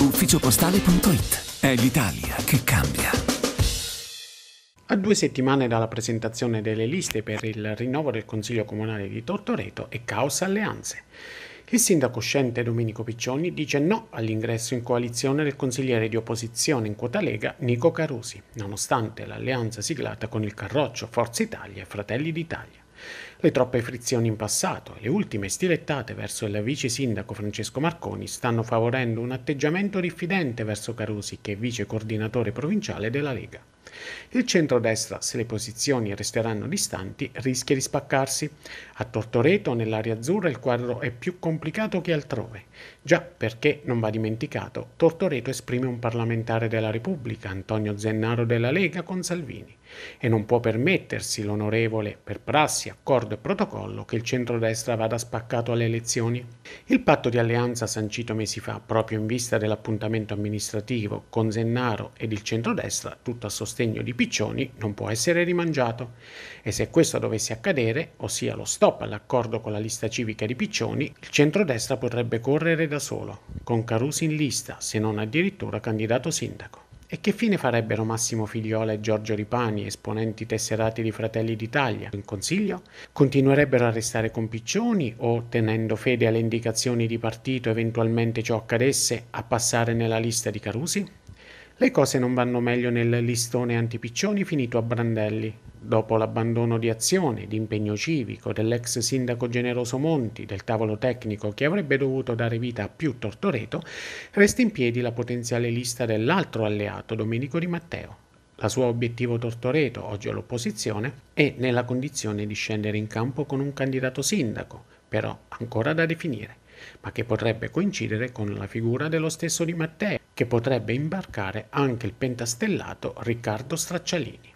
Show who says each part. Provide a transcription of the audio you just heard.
Speaker 1: ufficiopostale.it. È l'Italia che cambia.
Speaker 2: A due settimane dalla presentazione delle liste per il rinnovo del Consiglio Comunale di Tortoreto e caos alleanze. Il sindaco uscente Domenico Piccioni dice no all'ingresso in coalizione del consigliere di opposizione in quota Lega Nico Carusi, nonostante l'alleanza siglata con il Carroccio, Forza Italia e Fratelli d'Italia. Le troppe frizioni in passato le ultime stilettate verso il vice sindaco Francesco Marconi stanno favorendo un atteggiamento diffidente verso Carusi, che è vice coordinatore provinciale della Lega. Il centrodestra, se le posizioni resteranno distanti, rischia di spaccarsi. A Tortoreto, nell'area azzurra, il quadro è più complicato che altrove. Già perché, non va dimenticato, Tortoreto esprime un parlamentare della Repubblica, Antonio Zennaro della Lega, con Salvini, e non può permettersi l'onorevole, per prassi, accordo e protocollo, che il centrodestra vada spaccato alle elezioni. Il patto di alleanza sancito mesi fa, proprio in vista dell'appuntamento amministrativo con Zennaro ed il centrodestra, tutto a sostegno sostegno di Piccioni non può essere rimangiato e se questo dovesse accadere, ossia lo stop all'accordo con la lista civica di Piccioni, il centrodestra potrebbe correre da solo, con Carusi in lista, se non addirittura candidato sindaco. E che fine farebbero Massimo Figliola e Giorgio Ripani, esponenti tesserati di Fratelli d'Italia, in consiglio? Continuerebbero a restare con Piccioni o, tenendo fede alle indicazioni di partito, eventualmente ciò accadesse, a passare nella lista di Carusi? Le cose non vanno meglio nel listone antipiccioni finito a Brandelli. Dopo l'abbandono di azione, di impegno civico dell'ex sindaco Generoso Monti, del tavolo tecnico che avrebbe dovuto dare vita a più Tortoreto, resta in piedi la potenziale lista dell'altro alleato, Domenico Di Matteo. La sua obiettivo Tortoreto, oggi all'opposizione, è nella condizione di scendere in campo con un candidato sindaco, però ancora da definire, ma che potrebbe coincidere con la figura dello stesso Di Matteo che potrebbe imbarcare anche il pentastellato Riccardo Straccialini.